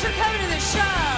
for coming to the show.